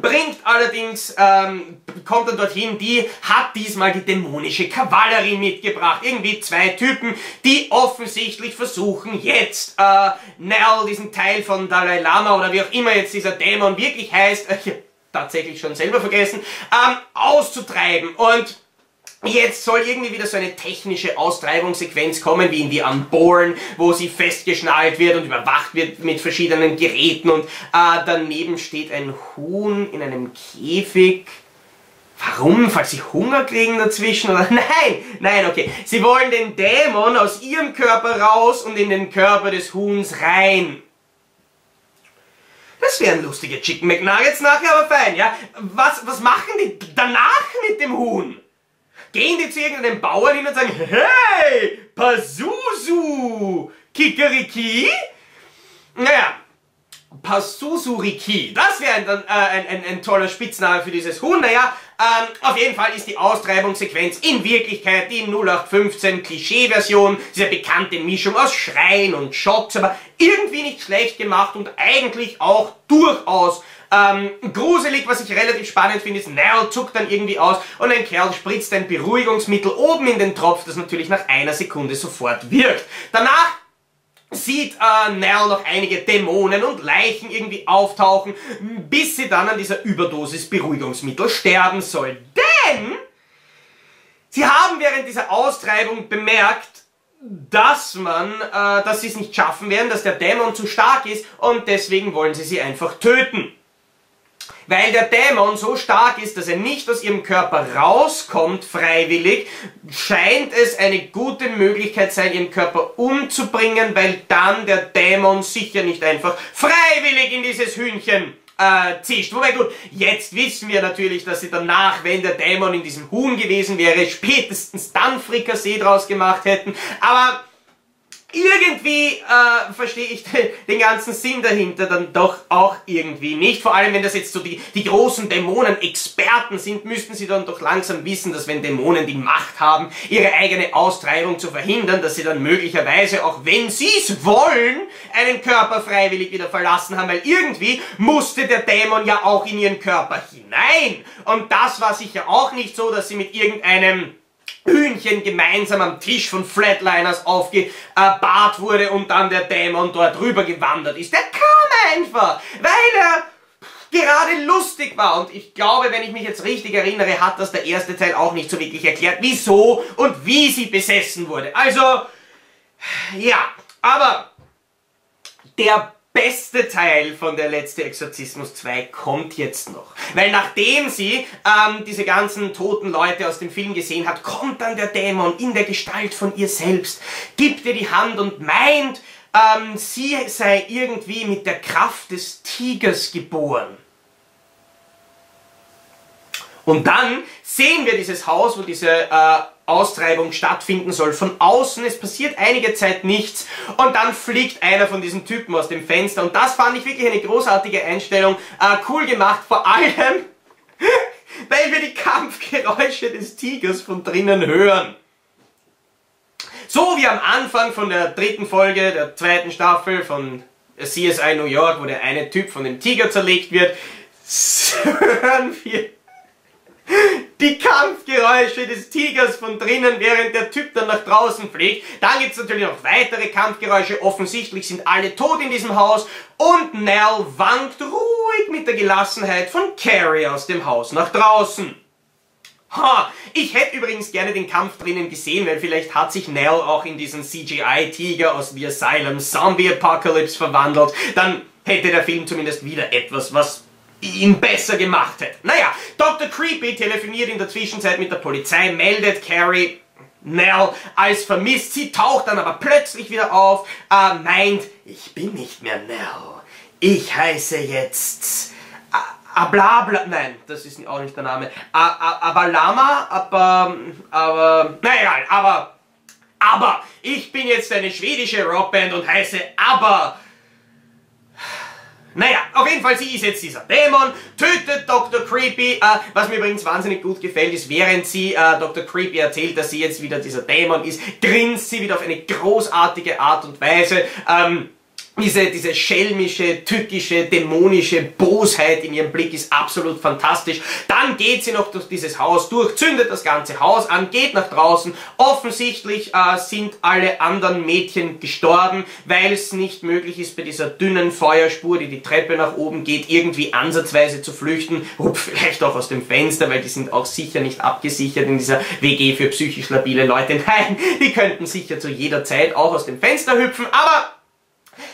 bringt allerdings, ähm, kommt dann dorthin, die hat diesmal die dämonische Kavallerie mitgebracht. Irgendwie zwei Typen, die offensichtlich versuchen jetzt äh, Nell, diesen Teil von Dalai Lama oder wie auch immer jetzt dieser Dämon wirklich heißt, äh, tatsächlich schon selber vergessen, ähm, auszutreiben. Und Jetzt soll irgendwie wieder so eine technische Austreibungssequenz kommen, wie in die Unborn, wo sie festgeschnallt wird und überwacht wird mit verschiedenen Geräten und äh, daneben steht ein Huhn in einem Käfig. Warum? Falls sie Hunger kriegen dazwischen? Oder? Nein, nein, okay. Sie wollen den Dämon aus ihrem Körper raus und in den Körper des Huhns rein. Das wären lustige Chicken McNuggets nachher, aber fein, ja? Was, was machen die danach mit dem Huhn? Gehen die zu irgendeinem Bauern hin und sagen, hey, Pazuzu, Kikeriki? Naja, Pasusuriki, das wäre ein, äh, ein, ein, ein, toller Spitzname für dieses Huhn. Naja, ähm, auf jeden Fall ist die Austreibungssequenz in Wirklichkeit die 0815 Klischee-Version, diese bekannte Mischung aus Schreien und Schocks, aber irgendwie nicht schlecht gemacht und eigentlich auch durchaus ähm, gruselig, was ich relativ spannend finde, ist, Nell zuckt dann irgendwie aus und ein Kerl spritzt ein Beruhigungsmittel oben in den Tropf, das natürlich nach einer Sekunde sofort wirkt. Danach sieht äh, Nell noch einige Dämonen und Leichen irgendwie auftauchen, bis sie dann an dieser Überdosis Beruhigungsmittel sterben soll. Denn sie haben während dieser Austreibung bemerkt, dass man, äh, dass sie es nicht schaffen werden, dass der Dämon zu stark ist und deswegen wollen sie sie einfach töten. Weil der Dämon so stark ist, dass er nicht aus ihrem Körper rauskommt freiwillig, scheint es eine gute Möglichkeit sein, ihren Körper umzubringen, weil dann der Dämon sicher nicht einfach freiwillig in dieses Hühnchen äh, zischt. Wobei gut, jetzt wissen wir natürlich, dass sie danach, wenn der Dämon in diesem Huhn gewesen wäre, spätestens dann Frikassee draus gemacht hätten. Aber irgendwie äh, verstehe ich den ganzen Sinn dahinter dann doch auch irgendwie nicht. Vor allem, wenn das jetzt so die, die großen Dämonen-Experten sind, müssten sie dann doch langsam wissen, dass wenn Dämonen die Macht haben, ihre eigene Austreibung zu verhindern, dass sie dann möglicherweise, auch wenn sie es wollen, einen Körper freiwillig wieder verlassen haben, weil irgendwie musste der Dämon ja auch in ihren Körper hinein. Und das war sicher auch nicht so, dass sie mit irgendeinem Hühnchen gemeinsam am Tisch von Flatliners aufgebahrt wurde und dann der Dämon dort rüber gewandert ist. Der kam einfach, weil er gerade lustig war. Und ich glaube, wenn ich mich jetzt richtig erinnere, hat das der erste Teil auch nicht so wirklich erklärt, wieso und wie sie besessen wurde. Also, ja, aber der beste Teil von der letzte Exorzismus 2 kommt jetzt noch. Weil nachdem sie ähm, diese ganzen toten Leute aus dem Film gesehen hat, kommt dann der Dämon in der Gestalt von ihr selbst, gibt ihr die Hand und meint, ähm, sie sei irgendwie mit der Kraft des Tigers geboren. Und dann sehen wir dieses Haus, wo diese äh, Austreibung stattfinden soll. Von außen, es passiert einige Zeit nichts und dann fliegt einer von diesen Typen aus dem Fenster und das fand ich wirklich eine großartige Einstellung. Äh, cool gemacht, vor allem, weil wir die Kampfgeräusche des Tigers von drinnen hören. So wie am Anfang von der dritten Folge der zweiten Staffel von CSI New York, wo der eine Typ von dem Tiger zerlegt wird, hören wir die Kampfgeräusche des Tigers von drinnen, während der Typ dann nach draußen fliegt. Dann gibt es natürlich noch weitere Kampfgeräusche. Offensichtlich sind alle tot in diesem Haus. Und Nell wankt ruhig mit der Gelassenheit von Carrie aus dem Haus nach draußen. Ha, ich hätte übrigens gerne den Kampf drinnen gesehen, weil vielleicht hat sich Nell auch in diesen CGI-Tiger aus The Asylum Zombie Apocalypse verwandelt. Dann hätte der Film zumindest wieder etwas, was ihn besser gemacht hätte. Naja, Dr. Creepy telefoniert in der Zwischenzeit mit der Polizei, meldet Carrie Nell als vermisst. Sie taucht dann aber plötzlich wieder auf, äh, meint, ich bin nicht mehr Nell. Ich heiße jetzt... Ablabla, nein, das ist auch nicht der Name. Abalama, aber, aber, na egal, aber, aber, ich bin jetzt eine schwedische Rockband und heiße Aber. Naja, auf jeden Fall, sie ist jetzt dieser Dämon, tötet Dr. Creepy. Äh, was mir übrigens wahnsinnig gut gefällt, ist, während sie äh, Dr. Creepy erzählt, dass sie jetzt wieder dieser Dämon ist, grinst sie wieder auf eine großartige Art und Weise. Ähm, diese, diese schelmische, tückische, dämonische Bosheit in ihrem Blick ist absolut fantastisch. Dann geht sie noch durch dieses Haus durch, zündet das ganze Haus an, geht nach draußen. Offensichtlich äh, sind alle anderen Mädchen gestorben, weil es nicht möglich ist, bei dieser dünnen Feuerspur, die die Treppe nach oben geht, irgendwie ansatzweise zu flüchten. Hup, vielleicht auch aus dem Fenster, weil die sind auch sicher nicht abgesichert in dieser WG für psychisch labile Leute. Nein, die könnten sicher zu jeder Zeit auch aus dem Fenster hüpfen, aber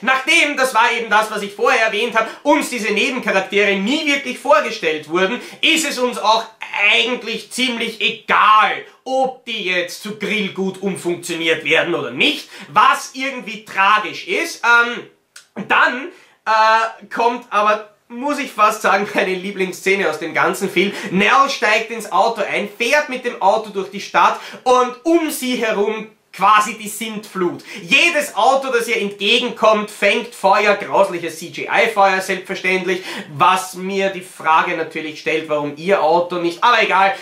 Nachdem, das war eben das, was ich vorher erwähnt habe, uns diese Nebencharaktere nie wirklich vorgestellt wurden, ist es uns auch eigentlich ziemlich egal, ob die jetzt zu Grillgut umfunktioniert werden oder nicht, was irgendwie tragisch ist. Ähm, dann äh, kommt aber muss ich fast sagen, meine Lieblingsszene aus dem ganzen Film. Nell steigt ins Auto ein, fährt mit dem Auto durch die Stadt und um sie herum quasi die Sintflut. Jedes Auto, das ihr entgegenkommt, fängt Feuer, grausliches CGI-Feuer selbstverständlich, was mir die Frage natürlich stellt, warum ihr Auto nicht, aber egal,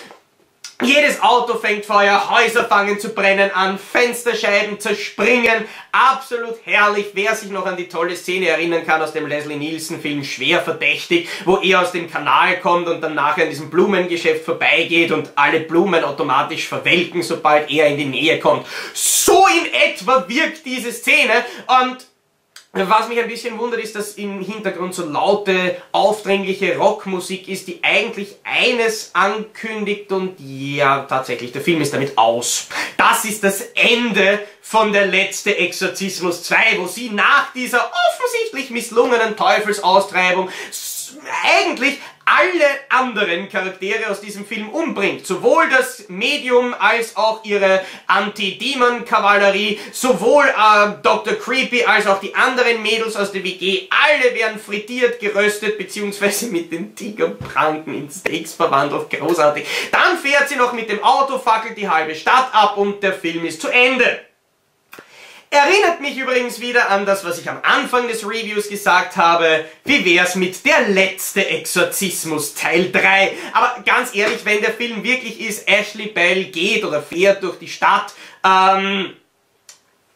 jedes Auto fängt Feuer, Häuser fangen zu brennen an, Fensterscheiben zerspringen. Absolut herrlich. Wer sich noch an die tolle Szene erinnern kann aus dem Leslie Nielsen Film Schwer verdächtig, wo er aus dem Kanal kommt und dann nachher in diesem Blumengeschäft vorbeigeht und alle Blumen automatisch verwelken, sobald er in die Nähe kommt. So in etwa wirkt diese Szene und Was mich ein bisschen wundert, ist, dass im Hintergrund so laute, aufdringliche Rockmusik ist, die eigentlich eines ankündigt und ja, tatsächlich, der Film ist damit aus. Das ist das Ende von der letzte Exorzismus 2, wo sie nach dieser offensichtlich misslungenen Teufelsaustreibung eigentlich alle anderen Charaktere aus diesem Film umbringt. Sowohl das Medium als auch ihre Anti-Demon-Kavallerie, sowohl äh, Dr. Creepy als auch die anderen Mädels aus der WG, alle werden frittiert, geröstet, beziehungsweise mit den Tigerpranken in Steaks verwandelt. Großartig. Dann fährt sie noch mit dem Auto, fackelt die halbe Stadt ab und der Film ist zu Ende. Erinnert mich übrigens wieder an das, was ich am Anfang des Reviews gesagt habe. Wie wär's mit der letzte Exorzismus Teil 3? Aber ganz ehrlich, wenn der Film wirklich ist, Ashley Bell geht oder fährt durch die Stadt, ähm,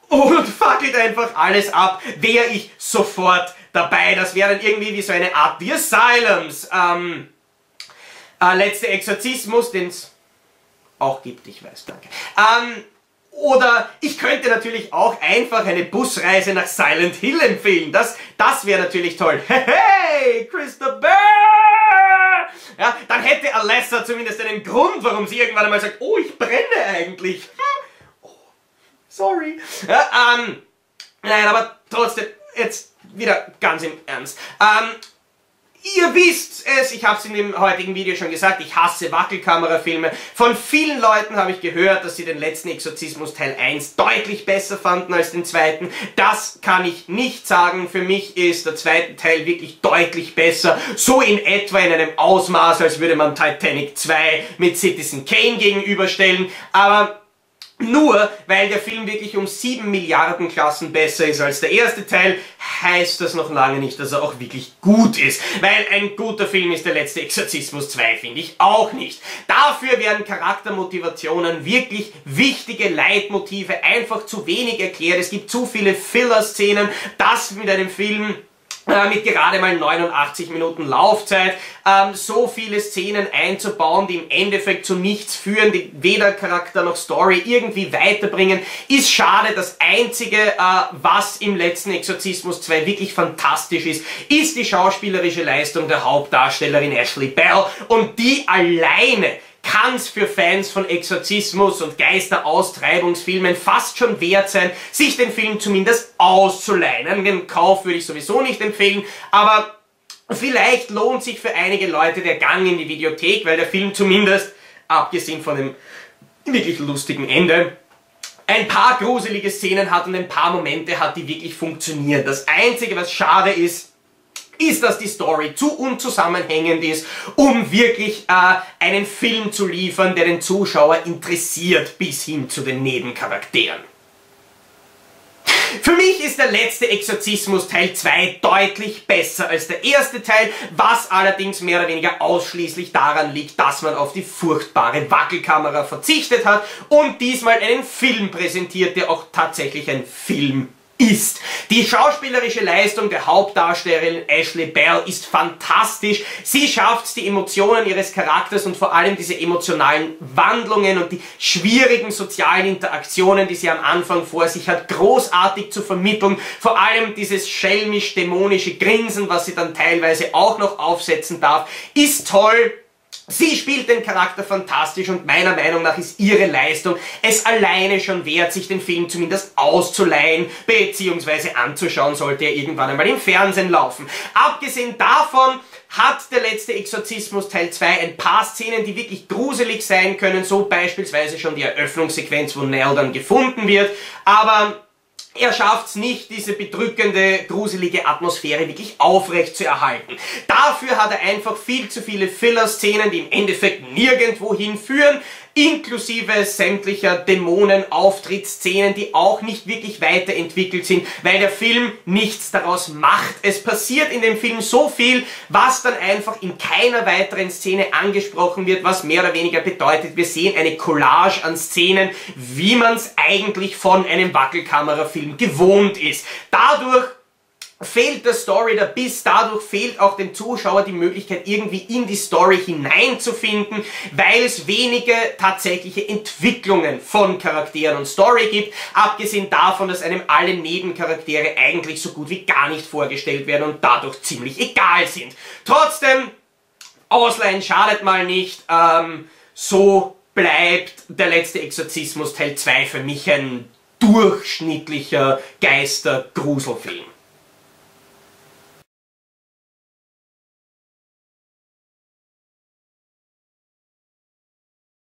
und fackelt einfach alles ab, wäre ich sofort dabei. Das wäre dann irgendwie wie so eine Art The Asylums. Ähm, äh, letzte Exorzismus, den es auch gibt, ich weiß, danke. Ähm, oder ich könnte natürlich auch einfach eine Busreise nach Silent Hill empfehlen. Das, das wäre natürlich toll. Hey, hey, Christopher! Ja, dann hätte Alessa zumindest einen Grund, warum sie irgendwann einmal sagt, oh, ich brenne eigentlich. Hm. Oh, sorry. Ja, ähm, nein, aber trotzdem, jetzt wieder ganz im Ernst. Ähm, Ihr wisst es, ich habe es in dem heutigen Video schon gesagt, ich hasse Wackelkamerafilme. Von vielen Leuten habe ich gehört, dass sie den letzten Exorzismus Teil 1 deutlich besser fanden als den zweiten. Das kann ich nicht sagen. Für mich ist der zweite Teil wirklich deutlich besser. So in etwa in einem Ausmaß, als würde man Titanic 2 mit Citizen Kane gegenüberstellen. Aber nur weil der Film wirklich um 7 Milliarden Klassen besser ist als der erste Teil, heißt das noch lange nicht, dass er auch wirklich gut ist. Weil ein guter Film ist der letzte Exorzismus 2, finde ich auch nicht. Dafür werden Charaktermotivationen, wirklich wichtige Leitmotive einfach zu wenig erklärt. Es gibt zu viele Filler-Szenen, das mit einem Film mit gerade mal 89 Minuten Laufzeit, ähm, so viele Szenen einzubauen, die im Endeffekt zu nichts führen, die weder Charakter noch Story irgendwie weiterbringen, ist schade. Das Einzige, äh, was im letzten Exorzismus 2 wirklich fantastisch ist, ist die schauspielerische Leistung der Hauptdarstellerin Ashley Bell und die alleine kann es für Fans von Exorzismus und Geisteraustreibungsfilmen fast schon wert sein, sich den Film zumindest auszuleihen. Den Kauf würde ich sowieso nicht empfehlen, aber vielleicht lohnt sich für einige Leute der Gang in die Videothek, weil der Film zumindest, abgesehen von dem wirklich lustigen Ende, ein paar gruselige Szenen hat und ein paar Momente hat, die wirklich funktionieren. Das Einzige, was schade ist, ist, dass die Story zu unzusammenhängend ist, um wirklich äh, einen Film zu liefern, der den Zuschauer interessiert bis hin zu den Nebencharakteren. Für mich ist der letzte Exorzismus Teil 2 deutlich besser als der erste Teil, was allerdings mehr oder weniger ausschließlich daran liegt, dass man auf die furchtbare Wackelkamera verzichtet hat und diesmal einen Film präsentiert, der auch tatsächlich ein Film ist. Die schauspielerische Leistung der Hauptdarstellerin Ashley Bell ist fantastisch. Sie schafft die Emotionen ihres Charakters und vor allem diese emotionalen Wandlungen und die schwierigen sozialen Interaktionen, die sie am Anfang vor sich hat, großartig zu vermitteln. Vor allem dieses schelmisch-dämonische Grinsen, was sie dann teilweise auch noch aufsetzen darf, ist toll. Sie spielt den Charakter fantastisch und meiner Meinung nach ist ihre Leistung es alleine schon wert, sich den Film zumindest auszuleihen bzw. anzuschauen, sollte er irgendwann einmal im Fernsehen laufen. Abgesehen davon hat der letzte Exorzismus Teil 2 ein paar Szenen, die wirklich gruselig sein können, so beispielsweise schon die Eröffnungssequenz, wo Nell dann gefunden wird, aber er schafft es nicht, diese bedrückende, gruselige Atmosphäre wirklich aufrecht zu erhalten. Dafür hat er einfach viel zu viele Filler-Szenen, die im Endeffekt nirgendwo hinführen inklusive sämtlicher Dämonen-Auftrittsszenen, die auch nicht wirklich weiterentwickelt sind, weil der Film nichts daraus macht. Es passiert in dem Film so viel, was dann einfach in keiner weiteren Szene angesprochen wird, was mehr oder weniger bedeutet, wir sehen eine Collage an Szenen, wie man es eigentlich von einem Wackelkamerafilm gewohnt ist. Dadurch fehlt der Story der Biss, dadurch fehlt auch dem Zuschauer die Möglichkeit, irgendwie in die Story hineinzufinden, weil es wenige tatsächliche Entwicklungen von Charakteren und Story gibt, abgesehen davon, dass einem alle Nebencharaktere eigentlich so gut wie gar nicht vorgestellt werden und dadurch ziemlich egal sind. Trotzdem, Ausleihen schadet mal nicht, ähm, so bleibt der letzte Exorzismus Teil 2 für mich ein durchschnittlicher Geister-Gruselfilm.